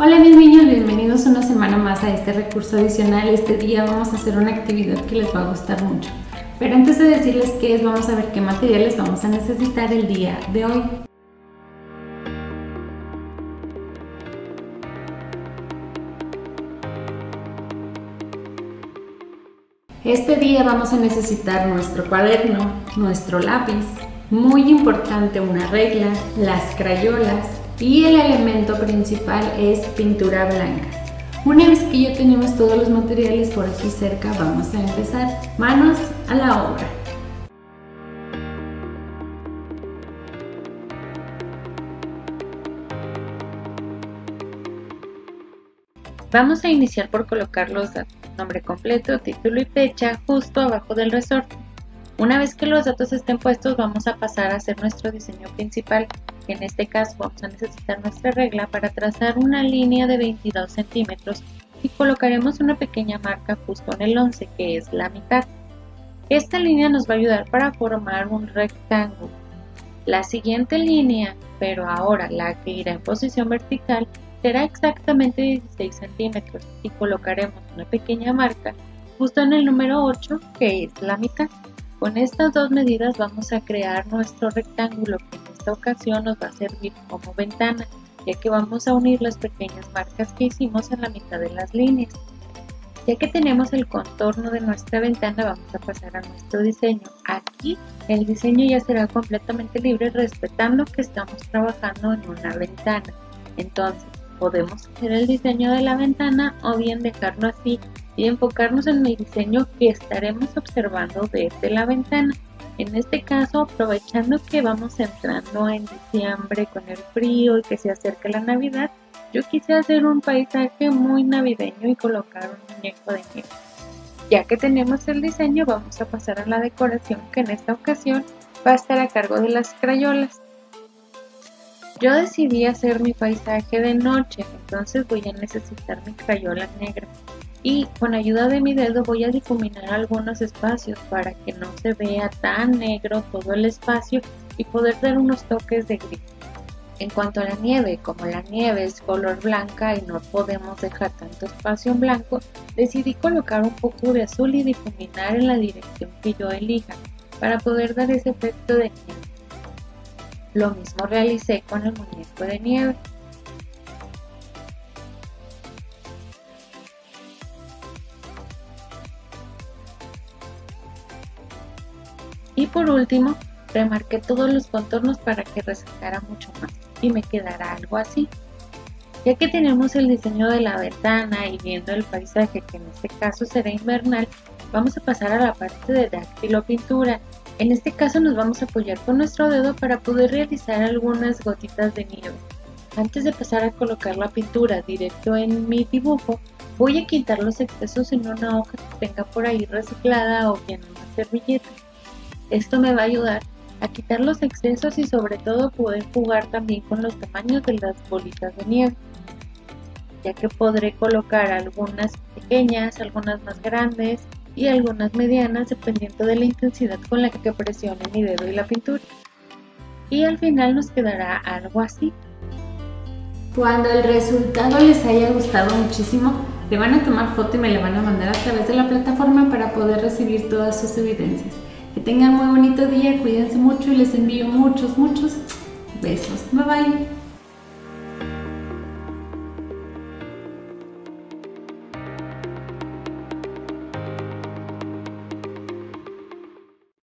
Hola mis niños, bienvenidos una semana más a este recurso adicional. Este día vamos a hacer una actividad que les va a gustar mucho. Pero antes de decirles qué es, vamos a ver qué materiales vamos a necesitar el día de hoy. Este día vamos a necesitar nuestro cuaderno, nuestro lápiz, muy importante una regla, las crayolas y el elemento principal es pintura blanca. Una vez que ya tenemos todos los materiales por aquí cerca, vamos a empezar. Manos a la obra. Vamos a iniciar por colocar los datos, nombre completo, título y fecha justo abajo del resorte. Una vez que los datos estén puestos vamos a pasar a hacer nuestro diseño principal. En este caso vamos a necesitar nuestra regla para trazar una línea de 22 centímetros y colocaremos una pequeña marca justo en el 11 que es la mitad. Esta línea nos va a ayudar para formar un rectángulo. La siguiente línea, pero ahora la que irá en posición vertical, será exactamente 16 centímetros y colocaremos una pequeña marca justo en el número 8 que es la mitad. Con estas dos medidas vamos a crear nuestro rectángulo que ocasión nos va a servir como ventana ya que vamos a unir las pequeñas marcas que hicimos en la mitad de las líneas. Ya que tenemos el contorno de nuestra ventana vamos a pasar a nuestro diseño. Aquí el diseño ya será completamente libre respetando que estamos trabajando en una ventana. Entonces Podemos hacer el diseño de la ventana o bien dejarlo así y enfocarnos en el diseño que estaremos observando desde la ventana. En este caso, aprovechando que vamos entrando en diciembre con el frío y que se acerca la Navidad, yo quise hacer un paisaje muy navideño y colocar un muñeco de nieve. Ya que tenemos el diseño, vamos a pasar a la decoración que en esta ocasión va a estar a cargo de las crayolas. Yo decidí hacer mi paisaje de noche, entonces voy a necesitar mi crayola negra y con ayuda de mi dedo voy a difuminar algunos espacios para que no se vea tan negro todo el espacio y poder dar unos toques de gris. En cuanto a la nieve, como la nieve es color blanca y no podemos dejar tanto espacio en blanco, decidí colocar un poco de azul y difuminar en la dirección que yo elija para poder dar ese efecto de nieve. Lo mismo realicé con el muñeco de nieve. Y por último, remarqué todos los contornos para que resaltara mucho más y me quedará algo así. Ya que tenemos el diseño de la ventana y viendo el paisaje que en este caso será invernal, vamos a pasar a la parte de dáctilo pintura en este caso nos vamos a apoyar con nuestro dedo para poder realizar algunas gotitas de nieve. Antes de pasar a colocar la pintura directo en mi dibujo, voy a quitar los excesos en una hoja que tenga por ahí reciclada o bien una servilleta. Esto me va a ayudar a quitar los excesos y sobre todo poder jugar también con los tamaños de las bolitas de nieve ya que podré colocar algunas pequeñas, algunas más grandes y algunas medianas dependiendo de la intensidad con la que presione mi dedo y la pintura. Y al final nos quedará algo así. Cuando el resultado les haya gustado muchísimo, le van a tomar foto y me la van a mandar a través de la plataforma para poder recibir todas sus evidencias. Que tengan muy bonito día, cuídense mucho y les envío muchos, muchos besos. Bye bye.